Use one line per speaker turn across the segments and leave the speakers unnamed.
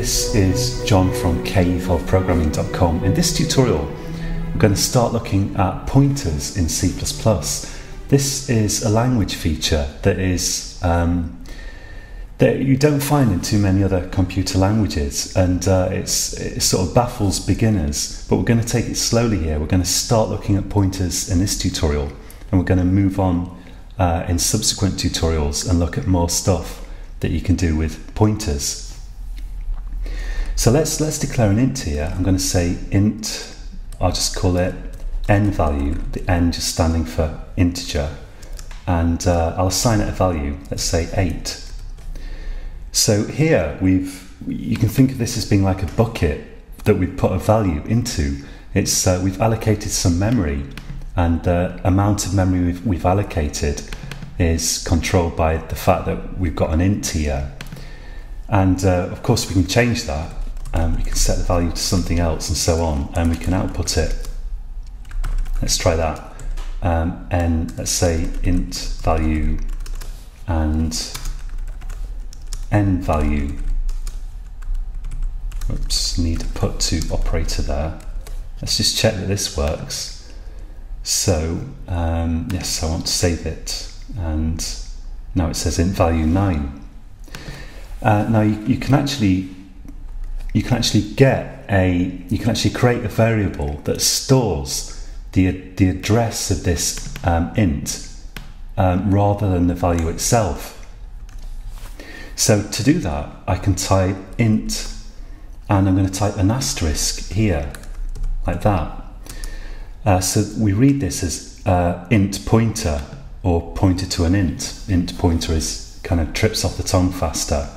This is John from caveofprogramming.com. In this tutorial, we're going to start looking at pointers in C++. This is a language feature that is um, that you don't find in too many other computer languages, and uh, it's, it sort of baffles beginners. But we're going to take it slowly here. We're going to start looking at pointers in this tutorial, and we're going to move on uh, in subsequent tutorials and look at more stuff that you can do with pointers. So let's let's declare an int here. I'm going to say int. I'll just call it n value. The n just standing for integer, and uh, I'll assign it a value. Let's say eight. So here we've you can think of this as being like a bucket that we've put a value into. It's uh, we've allocated some memory, and the amount of memory we've, we've allocated is controlled by the fact that we've got an int here. And uh, of course, we can change that and we can set the value to something else and so on, and we can output it. Let's try that. Um, and let's say int value and n value. Oops, need a put to operator there. Let's just check that this works. So, um, yes, I want to save it. And now it says int value 9. Uh, now you, you can actually you can actually get a you can actually create a variable that stores the the address of this um, int um, rather than the value itself. So to do that, I can type int, and I'm going to type an asterisk here, like that. Uh, so we read this as uh, int pointer or pointer to an int. Int pointer is kind of trips off the tongue faster.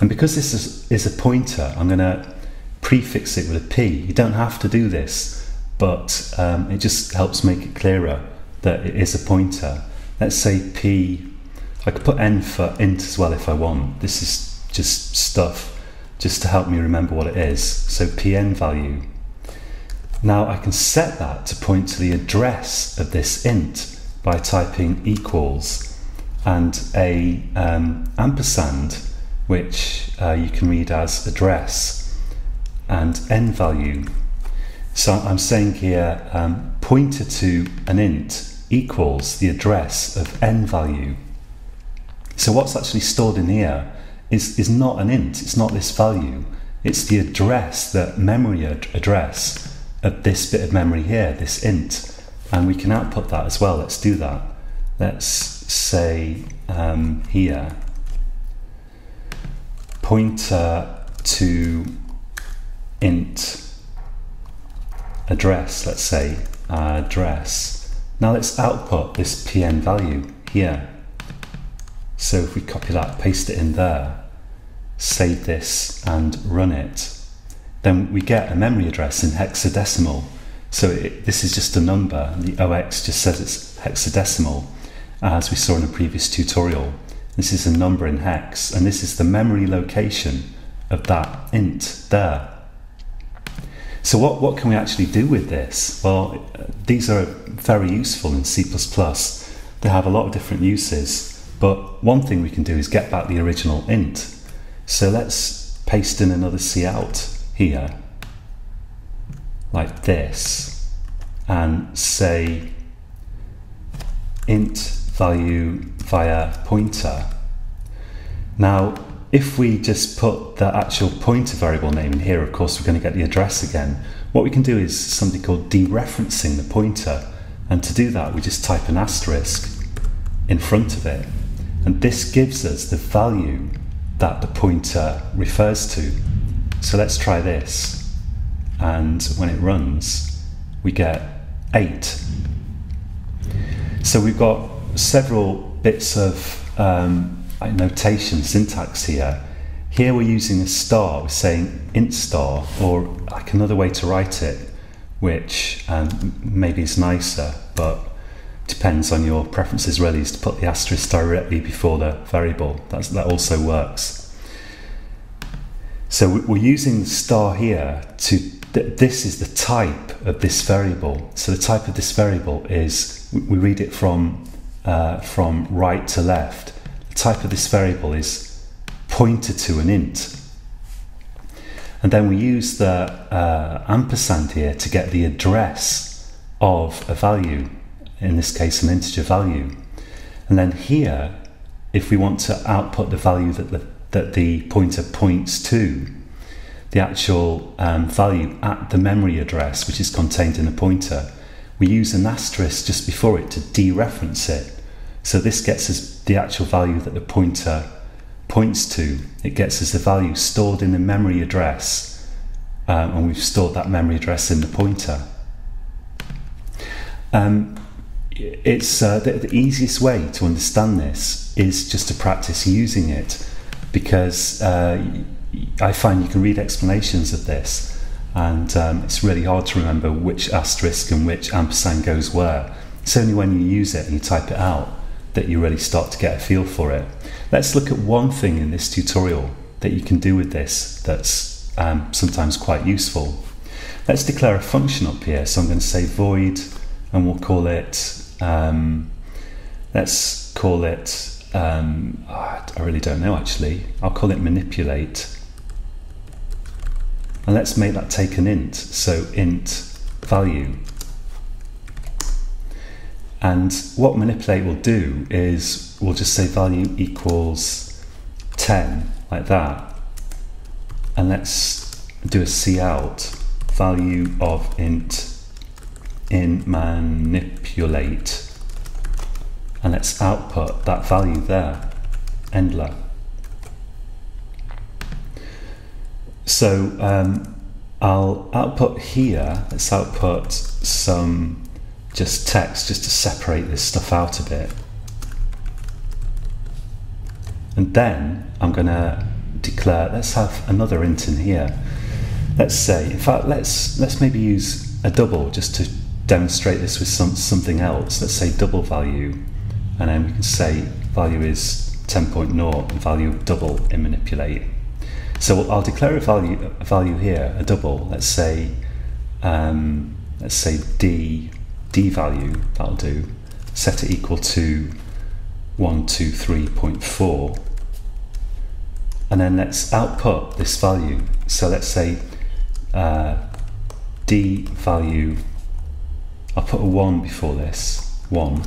And because this is, is a pointer, I'm going to prefix it with a P. You don't have to do this, but um, it just helps make it clearer that it is a pointer. Let's say P, I could put N for int as well if I want. This is just stuff just to help me remember what it is. So PN value. Now I can set that to point to the address of this int by typing equals and a um, ampersand which uh, you can read as address, and n value. So I'm saying here um, pointer to an int equals the address of n value. So what's actually stored in here is, is not an int, it's not this value, it's the address, the memory ad address of this bit of memory here, this int. And we can output that as well. Let's do that. Let's say um, here pointer to int address, let's say address. Now let's output this pn value here. So if we copy that, paste it in there, save this and run it, then we get a memory address in hexadecimal. So it, this is just a number, the OX just says it's hexadecimal, as we saw in a previous tutorial. This is a number in hex, and this is the memory location of that int there. So what, what can we actually do with this? Well, these are very useful in C++. They have a lot of different uses, but one thing we can do is get back the original int. So let's paste in another cout here, like this, and say int value via pointer. Now, if we just put the actual pointer variable name in here, of course, we're going to get the address again. What we can do is something called dereferencing the pointer. And to do that, we just type an asterisk in front of it. And this gives us the value that the pointer refers to. So let's try this. And when it runs, we get 8. So we've got several bits of um, notation syntax here. Here we're using a star, we're saying int star, or like another way to write it, which um, maybe is nicer, but depends on your preferences really, is to put the asterisk directly before the variable. That's, that also works. So we're using the star here to, th this is the type of this variable. So the type of this variable is, we read it from uh, from right to left. The type of this variable is pointer to an int. And then we use the uh, ampersand here to get the address of a value, in this case, an integer value. And then here, if we want to output the value that the, that the pointer points to, the actual um, value at the memory address, which is contained in the pointer, we use an asterisk just before it to dereference it. So this gets us the actual value that the pointer points to. It gets us the value stored in the memory address, um, and we've stored that memory address in the pointer. Um, it's uh, the, the, easiest way to understand this is just to practice using it because uh, I find you can read explanations of this and um, it's really hard to remember which asterisk and which ampersand goes where. It's only when you use it and you type it out that you really start to get a feel for it. Let's look at one thing in this tutorial that you can do with this that's um, sometimes quite useful. Let's declare a function up here. So I'm going to say void and we'll call it, um, let's call it, um, I really don't know actually. I'll call it manipulate and let's make that take an int. So int value. And what manipulate will do is we'll just say value equals 10, like that. And let's do a cout value of int in manipulate. And let's output that value there, endl. So um, I'll output here, let's output some just text just to separate this stuff out a bit. And then I'm going to declare, let's have another int in here. Let's say, in fact, let's, let's maybe use a double just to demonstrate this with some, something else. Let's say double value, and then we can say value is 10.0 and value double in manipulate. So I'll declare a value, a value here, a double. Let's say, um, let's say d d value. That'll do. Set it equal to one two three point four, and then let's output this value. So let's say uh, d value. I'll put a one before this. One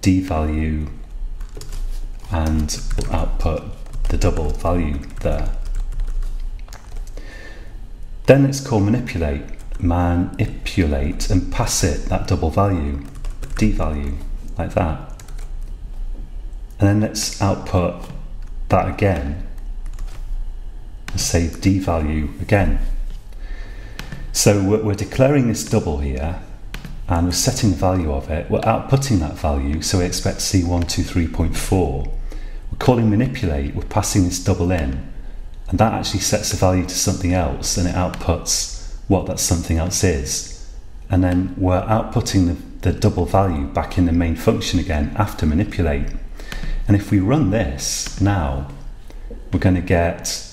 d value, and we'll output the double value there. Then let's call manipulate, manipulate and pass it that double value, d value, like that. And then let's output that again. Let's say d value again. So we're, we're declaring this double here and we're setting the value of it. We're outputting that value, so we expect C123.4 we're calling manipulate, we're passing this double in, and that actually sets the value to something else and it outputs what that something else is. And then we're outputting the, the double value back in the main function again after manipulate. And if we run this now, we're going to get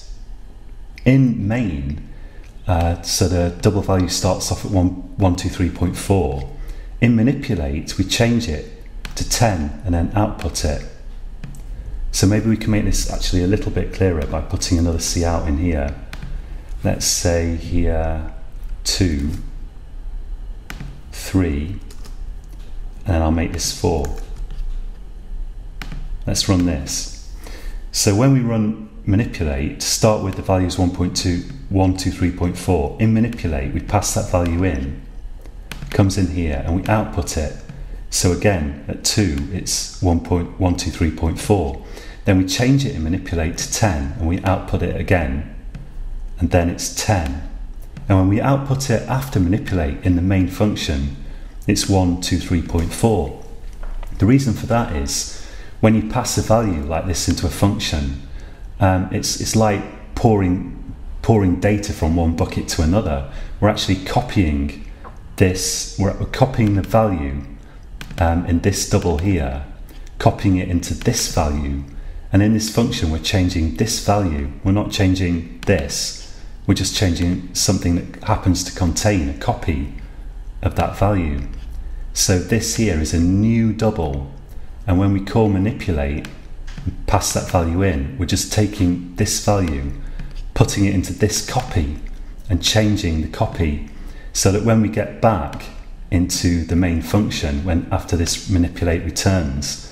in main, uh, so the double value starts off at 123.4. In manipulate, we change it to 10 and then output it. So maybe we can make this actually a little bit clearer by putting another cout in here. Let's say here two, three, and then I'll make this four. Let's run this. So when we run manipulate, start with the values 1.2, 123.4. In manipulate, we pass that value in, comes in here, and we output it. So again, at 2, it's 1.123.4. Then we change it and manipulate to 10 and we output it again and then it's 10. And when we output it after manipulate in the main function, it's 1, 2, 3.4. The reason for that is when you pass a value like this into a function, um, it's, it's like pouring, pouring data from one bucket to another. We're actually copying this, we're, we're copying the value um, in this double here, copying it into this value and in this function, we're changing this value. We're not changing this. We're just changing something that happens to contain a copy of that value. So this here is a new double. And when we call manipulate, pass that value in, we're just taking this value, putting it into this copy and changing the copy so that when we get back into the main function, when after this manipulate returns,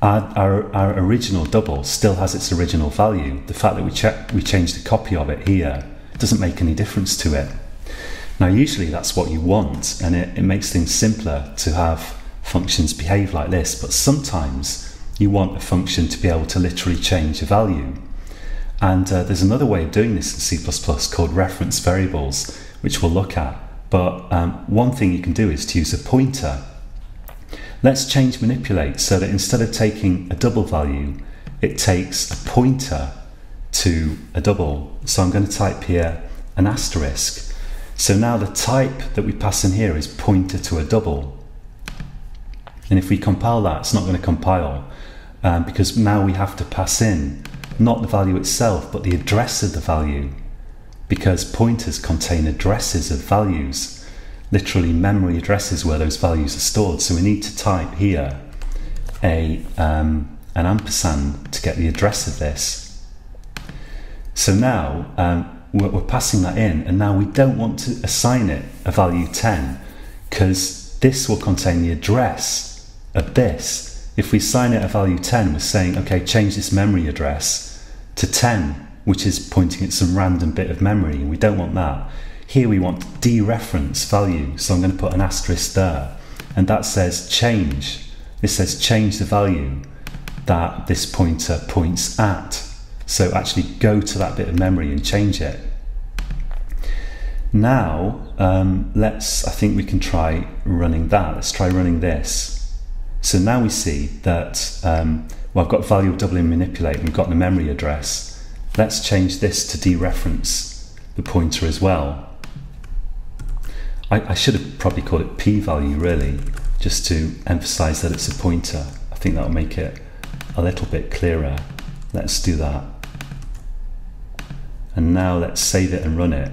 our, our, our original double still has its original value. The fact that we, check, we change the copy of it here doesn't make any difference to it. Now, usually that's what you want, and it, it makes things simpler to have functions behave like this, but sometimes you want a function to be able to literally change a value. And uh, there's another way of doing this in C++ called reference variables, which we'll look at. But um, one thing you can do is to use a pointer. Let's change manipulate so that instead of taking a double value, it takes a pointer to a double. So I'm going to type here an asterisk. So now the type that we pass in here is pointer to a double. And if we compile that, it's not going to compile um, because now we have to pass in not the value itself, but the address of the value because pointers contain addresses of values, literally memory addresses where those values are stored. So we need to type here a um, an ampersand to get the address of this. So now um, we're, we're passing that in, and now we don't want to assign it a value 10 because this will contain the address of this. If we assign it a value 10, we're saying, okay, change this memory address to 10 which is pointing at some random bit of memory, and we don't want that. Here we want dereference value, so I'm going to put an asterisk there, and that says change. This says change the value that this pointer points at. So actually go to that bit of memory and change it. Now, um, let's, I think we can try running that. Let's try running this. So now we see that, um, well, I've got value of doubling manipulate, we've got the memory address. Let's change this to dereference the pointer as well. I, I should have probably called it p-value really, just to emphasize that it's a pointer. I think that'll make it a little bit clearer. Let's do that. And now let's save it and run it.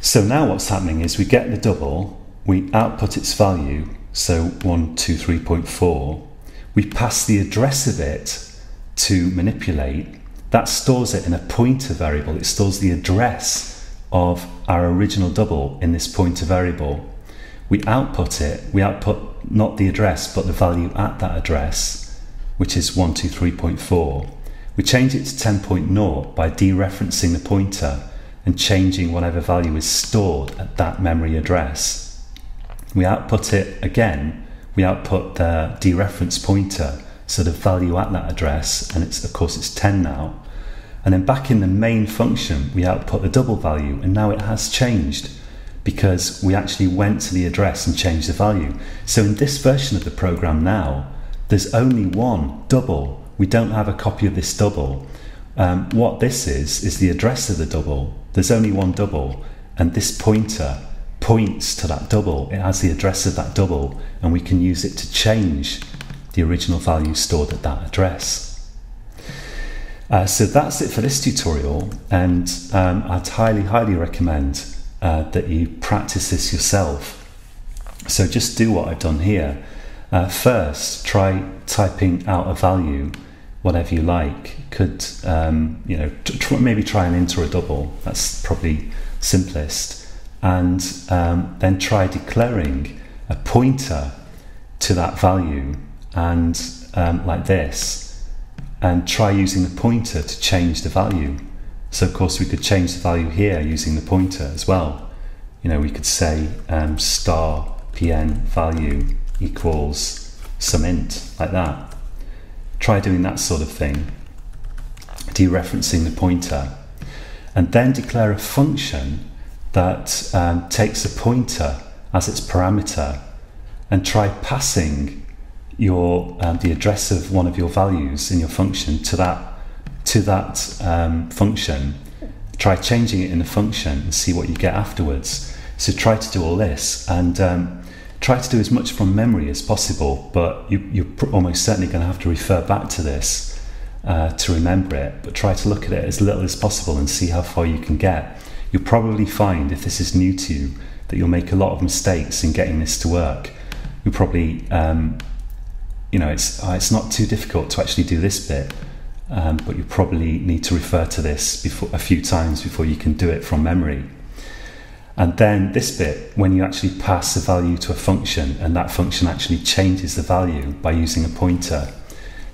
So now what's happening is we get the double, we output its value, so 123.4, we pass the address of it to manipulate, that stores it in a pointer variable. It stores the address of our original double in this pointer variable. We output it, we output not the address, but the value at that address, which is 123.4. We change it to 10.0 by dereferencing the pointer and changing whatever value is stored at that memory address. We output it again, we output the dereference pointer so the value at that address, and it's of course it's 10 now. And then back in the main function, we output the double value, and now it has changed because we actually went to the address and changed the value. So in this version of the program now, there's only one double. We don't have a copy of this double. Um, what this is, is the address of the double. There's only one double, and this pointer points to that double. It has the address of that double, and we can use it to change the original value stored at that address. Uh, so that's it for this tutorial, and um, I'd highly, highly recommend uh, that you practice this yourself. So just do what I've done here. Uh, first, try typing out a value, whatever you like. Could um, you know tr maybe try an int or a double? That's probably simplest. And um, then try declaring a pointer to that value and um, like this and try using the pointer to change the value. So of course we could change the value here using the pointer as well. You know, we could say um, star pn value equals some int like that. Try doing that sort of thing, dereferencing the pointer, and then declare a function that um, takes a pointer as its parameter and try passing your um, the address of one of your values in your function to that to that um, function. Try changing it in the function and see what you get afterwards. So try to do all this and um, try to do as much from memory as possible but you, you're almost certainly going to have to refer back to this uh, to remember it but try to look at it as little as possible and see how far you can get you'll probably find if this is new to you that you'll make a lot of mistakes in getting this to work you'll probably um, you know, it's uh, it's not too difficult to actually do this bit. um, but you probably need to refer to this before, a few times before you can do it from memory. And then this bit, when you actually pass a value to a function and that function actually changes the value by using a pointer,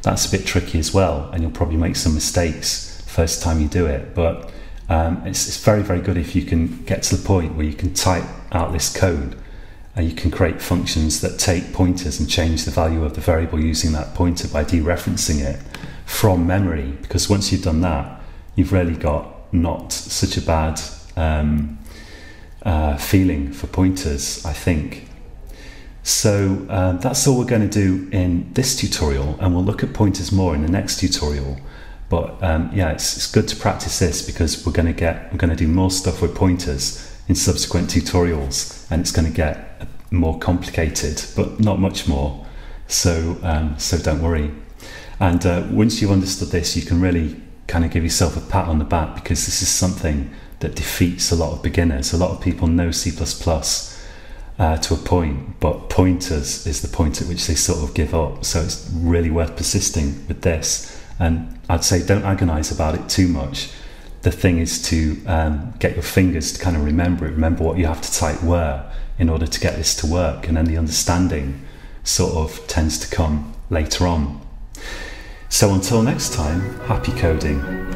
that's a bit tricky as well. And you'll probably make some mistakes first time you do it. But um, it's, it's very, very good if you can get to the point where you can type out this code and you can create functions that take pointers and change the value of the variable using that pointer by dereferencing it from memory. Because once you've done that, you've really got not such a bad um, uh, feeling for pointers, I think. So uh, that's all we're going to do in this tutorial, and we'll look at pointers more in the next tutorial. But um, yeah, it's, it's good to practice this because we're going to get we're going to do more stuff with pointers in subsequent tutorials, and it's going to get more complicated, but not much more. So um, so don't worry. And uh, once you've understood this, you can really kind of give yourself a pat on the back because this is something that defeats a lot of beginners. A lot of people know C++ uh, to a point, but pointers is the point at which they sort of give up. So it's really worth persisting with this. And I'd say don't agonize about it too much. The thing is to um, get your fingers to kind of remember it, remember what you have to type where in order to get this to work. And then the understanding sort of tends to come later on. So until next time, happy coding.